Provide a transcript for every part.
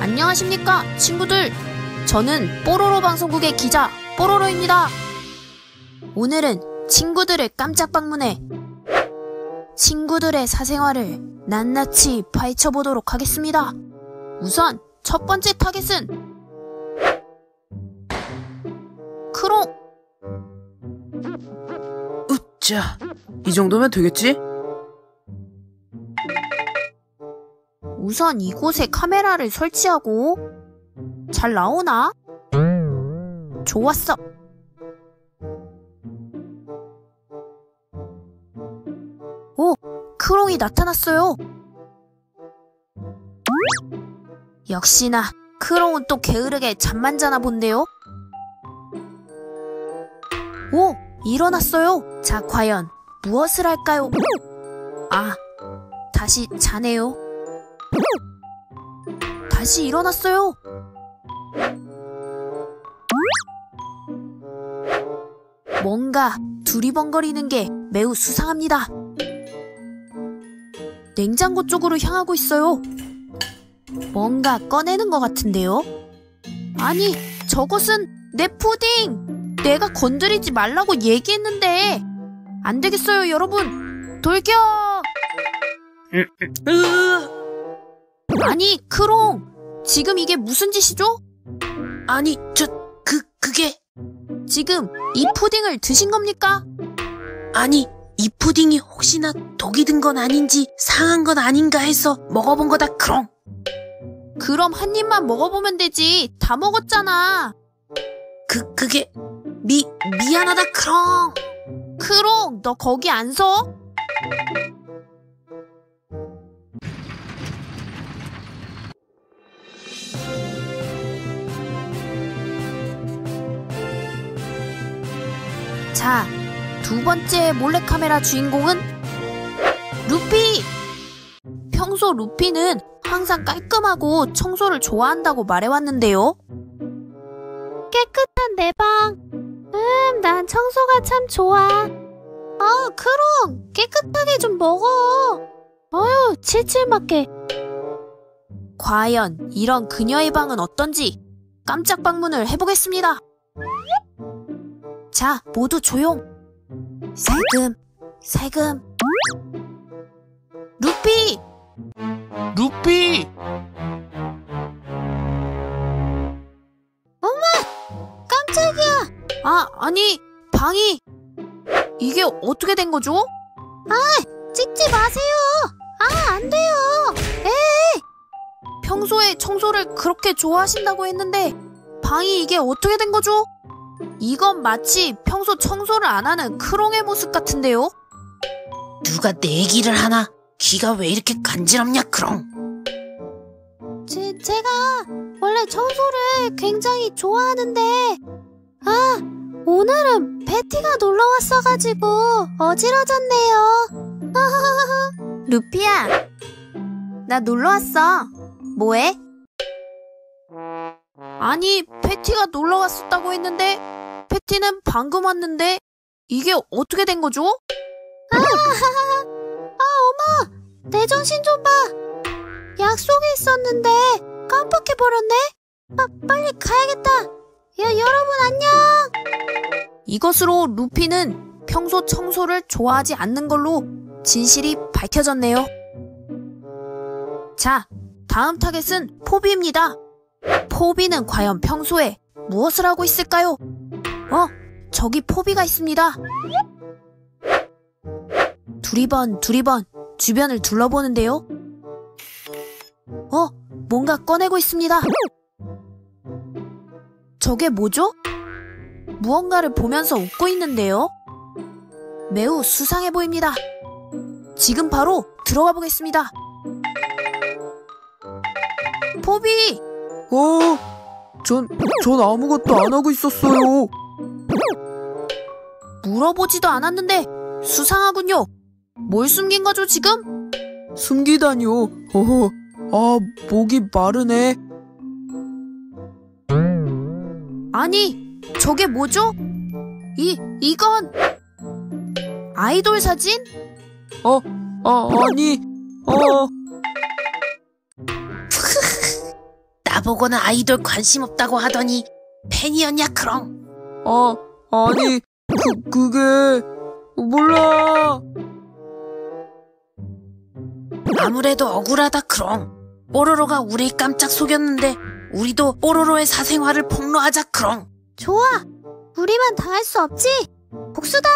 안녕하십니까, 친구들. 저는 뽀로로 방송국의 기자 뽀로로입니다. 오늘은 친구들을 깜짝 방문해 친구들의 사생활을 낱낱이 파헤쳐 보도록 하겠습니다. 우선 첫 번째 타겟은 크롱. 으쌰. 이 정도면 되겠지? 우선 이곳에 카메라를 설치하고 잘 나오나? 좋았어. 오, 크롱이 나타났어요. 역시나 크롱은 또 게으르게 잠만 자나 본데요. 오, 일어났어요. 자, 과연 무엇을 할까요? 아, 다시 자네요. 다시 일어났어요. 뭔가 두리번거리는 게 매우 수상합니다. 냉장고 쪽으로 향하고 있어요. 뭔가 꺼내는 것 같은데요? 아니, 저것은 내 푸딩! 내가 건드리지 말라고 얘기했는데! 안 되겠어요, 여러분! 돌격! 으 아니, 크롱! 지금 이게 무슨 짓이죠? 아니, 저, 그, 그게. 지금 이 푸딩을 드신 겁니까? 아니, 이 푸딩이 혹시나 독이 든 건 아닌지 상한 건 아닌가 해서 먹어본 거다, 크롱. 그럼 한 입만 먹어보면 되지. 다 먹었잖아. 그, 그게, 미, 미안하다, 크롱. 크롱, 너 거기 안 서? 자, 두 번째 몰래카메라 주인공은 루피! 평소 루피는 항상 깔끔하고 청소를 좋아한다고 말해왔는데요. 깨끗한 내 방. 음, 난 청소가 참 좋아. 아, 크롱! 깨끗하게 좀 먹어. 어휴, 칠칠맞게. 과연 이런 그녀의 방은 어떤지 깜짝 방문을 해보겠습니다. 자, 모두 조용. 살금, 살금. 루피! 루피! 깜짝이야! 아, 아니, 방이. 이게 어떻게 된 거죠? 아, 찍지 마세요! 아, 안 돼요! 에이! 평소에 청소를 그렇게 좋아하신다고 했는데, 방이 이게 어떻게 된 거죠? 이건 마치 평소 청소를 안 하는 크롱의 모습 같은데요? 누가 내 얘기를 하나? 귀가 왜 이렇게 간지럽냐, 크롱. 제, 제가 원래 청소를 굉장히 좋아하는데, 아, 오늘은 베티가 놀러 왔어가지고 어지러졌네요. 루피야, 나 놀러 왔어. 뭐해? 아니, 패티가 놀러 왔었다고 했는데, 패티는 방금 왔는데, 이게 어떻게 된 거죠? 아, 아, 어머, 내 정신 좀 봐. 약속이 있었는데 깜빡해 버렸네? 아, 빨리 가야겠다. 야, 여러분 안녕! 이것으로 루피는 평소 청소를 좋아하지 않는 걸로 진실이 밝혀졌네요. 자, 다음 타겟은 포비입니다. 포비는 과연 평소에 무엇을 하고 있을까요? 어, 저기 포비가 있습니다. 두리번, 두리번, 주변을 둘러보는데요. 어, 뭔가 꺼내고 있습니다. 저게 뭐죠? 무언가를 보면서 웃고 있는데요. 매우 수상해 보입니다. 지금 바로 들어가 보겠습니다. 포비! 어, 전, 전 아무것도 안 하고 있었어요. 물어보지도 않았는데 수상하군요. 뭘 숨긴 거죠, 지금? 숨기다니요. 어허, 아, 목이 마르네. 아니, 저게 뭐죠? 이, 이건 아이돌 사진? 아, 아니, 어, 나보고는 아이돌 관심 없다고 하더니 팬이었냐 그럼 아, 아니, 그, 그게, 몰라. 아무래도 억울하다 그럼 뽀로로가 우리 깜짝 속였는데 우리도 뽀로로의 사생활을 폭로하자 그럼 좋아! 우리만 당할 수 없지? 복수다!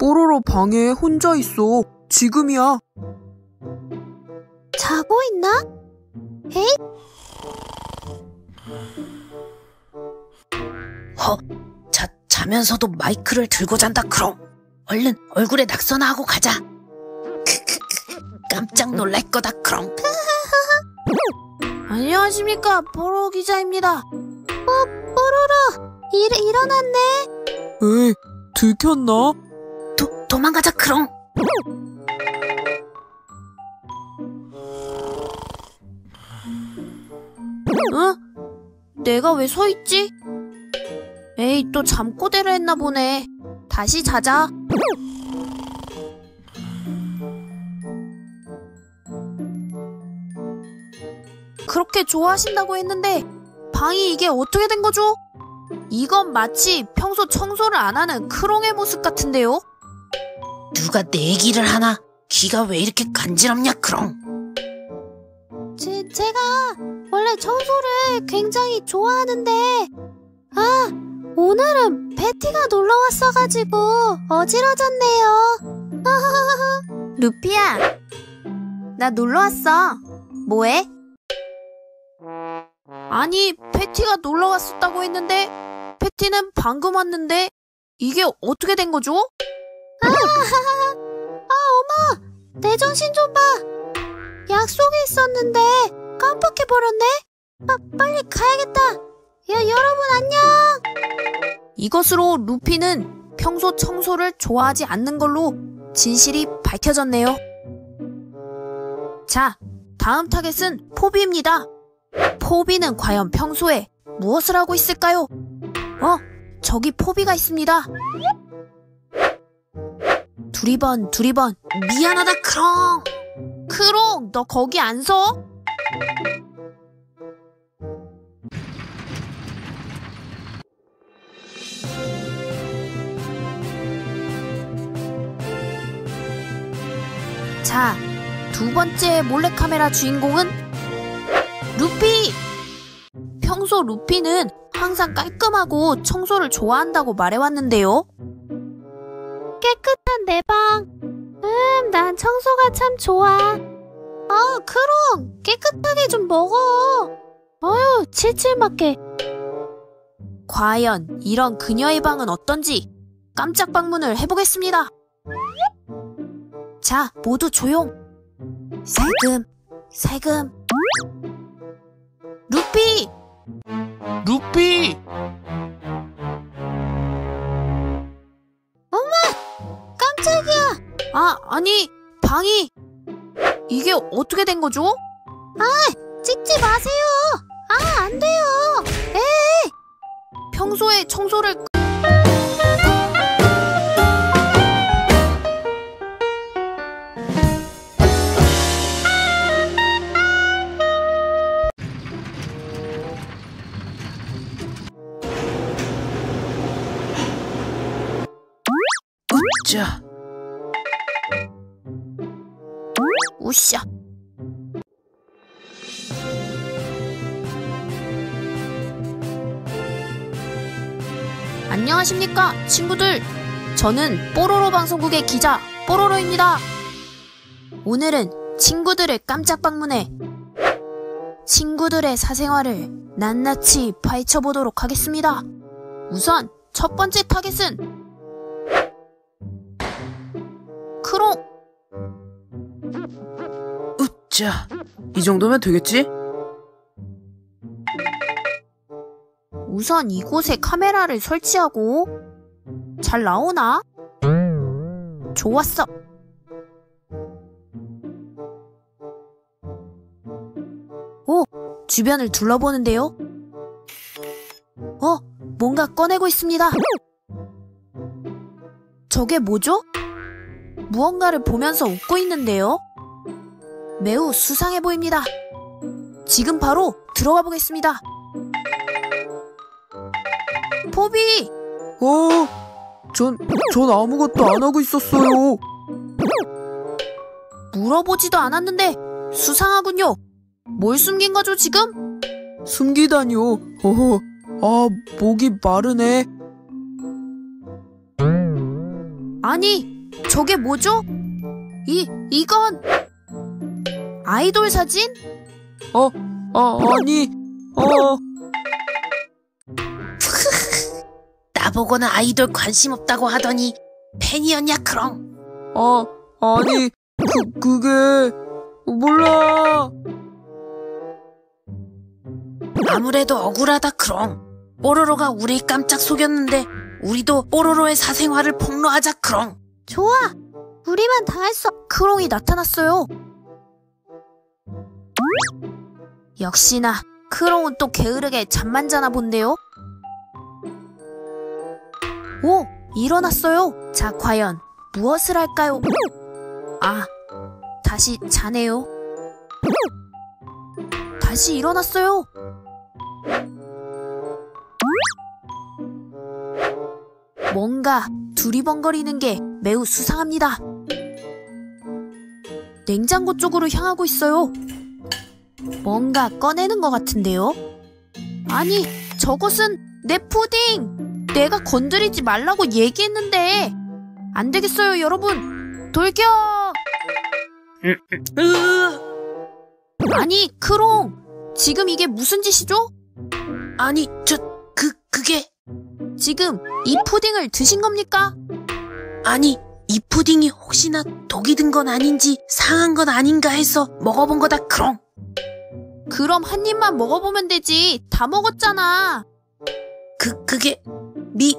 뽀로로 방에 혼자 있어. 지금이야. 자고 있나? 허 자, 자면서도 마이크를 들고 잔다 그럼 얼른 얼굴에 낙서나 하고 가자 깜짝 놀랄 거다 그럼 안녕하십니까, 뽀로 기자입니다. 어, 뽀로로! 일, 일어났네. 에이, 들켰나? 도, 도망가자 그럼 내가 왜 서 있지? 에이, 또 잠꼬대를 했나 보네. 다시 자자. 그렇게 좋아하신다고 했는데 방이 이게 어떻게 된 거죠? 이건 마치 평소 청소를 안 하는 크롱의 모습 같은데요? 누가 내 얘기를 하나 귀가 왜 이렇게 간지럽냐 그럼 제, 제가 원래 청소를 굉장히 좋아하는데 아 오늘은 베티가 놀러 왔어가지고 어지러졌네요 루피야 나 놀러 왔어 뭐해? 아니 패티가 놀러 왔었다고 했는데 패티는 방금 왔는데 이게 어떻게 된 거죠? 아, 아 어머 내 정신 좀 봐 약속이 있었는데 깜빡해버렸네? 아, 빨리 가야겠다. 야, 여러분 안녕! 이것으로 루피는 평소 청소를 좋아하지 않는 걸로 진실이 밝혀졌네요. 자, 다음 타겟은 포비입니다. 포비는 과연 평소에 무엇을 하고 있을까요? 어, 저기 포비가 있습니다. 두리번, 두리번. 미안하다 그럼 크롱, 너 거기 안 서? 자, 두 번째 몰래카메라 주인공은 루피! 평소 루피는 항상 깔끔하고 청소를 좋아한다고 말해왔는데요. 깨끗한 내 방. 음, 난 청소가 참 좋아. 아, 크롱! 깨끗하게 좀 먹어. 어휴, 칠칠맞게. 과연 이런 그녀의 방은 어떤지 깜짝 방문을 해보겠습니다. 자, 모두 조용. 살금, 살금. 루피! 루피! 깜짝이야! 아, 아니, 방이. 이게 어떻게 된 거죠? 아, 찍지 마세요! 아, 안 돼요! 에이! 평소에 청소를. 안녕하십니까, 친구들. 저는 뽀로로 방송국의 기자 뽀로로입니다. 오늘은 친구들을 깜짝 방문해 친구들의 사생활을 낱낱이 파헤쳐 보도록 하겠습니다. 우선 첫 번째 타겟은 크롱. 자, 이 정도면 되겠지? 우선 이곳에 카메라를 설치하고 잘 나오나? 좋았어. 오, 주변을 둘러보는데요. 어, 뭔가 꺼내고 있습니다. 저게 뭐죠? 무언가를 보면서 웃고 있는데요. 매우 수상해 보입니다. 지금 바로 들어가 보겠습니다. 포비! 어? 전, 전 아무것도 안 하고 있었어요. 물어보지도 않았는데 수상하군요. 뭘 숨긴 거죠, 지금? 숨기다니요. 어허, 아, 목이 마르네. 아니, 저게 뭐죠? 이, 이건 아이돌 사진? 아, 아니, 어, 나보고는 아이돌 관심 없다고 하더니 팬이었냐 그럼 아, 아니, 그, 그게, 몰라. 아무래도 억울하다 그럼 뽀로로가 우리 깜짝 속였는데 우리도 뽀로로의 사생활을 폭로하자 그럼 좋아! 우리만 당했어! 크롱이 나타났어요. 역시나 크롱은 또 게으르게 잠만 자나 본데요. 오! 일어났어요. 자, 과연 무엇을 할까요? 아, 다시 자네요. 다시 일어났어요. 뭔가 두리번거리는 게 매우 수상합니다. 냉장고 쪽으로 향하고 있어요. 뭔가 꺼내는 것 같은데요? 아니, 저것은 내 푸딩! 내가 건드리지 말라고 얘기했는데! 안 되겠어요, 여러분! 돌격! 아니, 크롱! 지금 이게 무슨 짓이죠? 아니 저 그 그게 지금 이 푸딩을 드신 겁니까? 아니 이 푸딩이 혹시나 독이 든 건 아닌지 상한 건 아닌가 해서 먹어본 거다 그럼 그럼 한 입만 먹어보면 되지. 다 먹었잖아. 그 그게 미